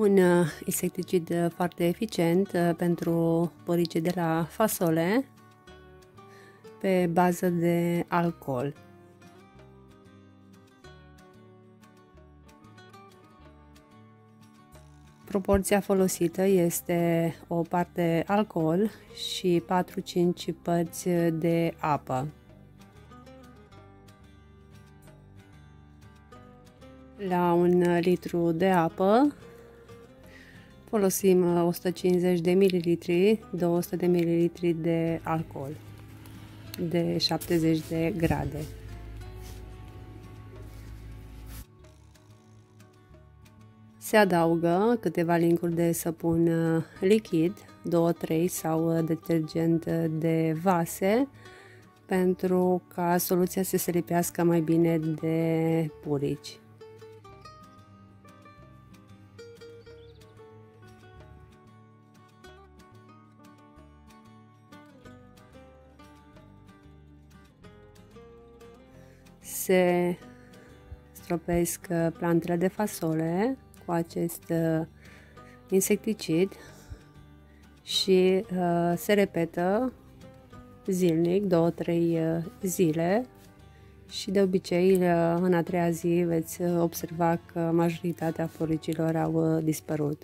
Un uh, insecticid uh, foarte eficient uh, pentru poricii de la fasole pe bază de alcool. Proporția folosită este o parte alcool și 4-5 părți de apă. La un litru de apă Folosim 150 uh, de ml, 200 de ml de alcool de 70 de grade. Se adaugă câteva linkuri de săpun uh, lichid, 2-3 sau uh, detergent de vase pentru ca soluția să se lipească mai bine de purici. Se stropesc uh, plantele de fasole cu acest uh, insecticid și uh, se repetă zilnic, 2-3 zile și de obicei în a treia zi veți observa că majoritatea floricilor au dispărut.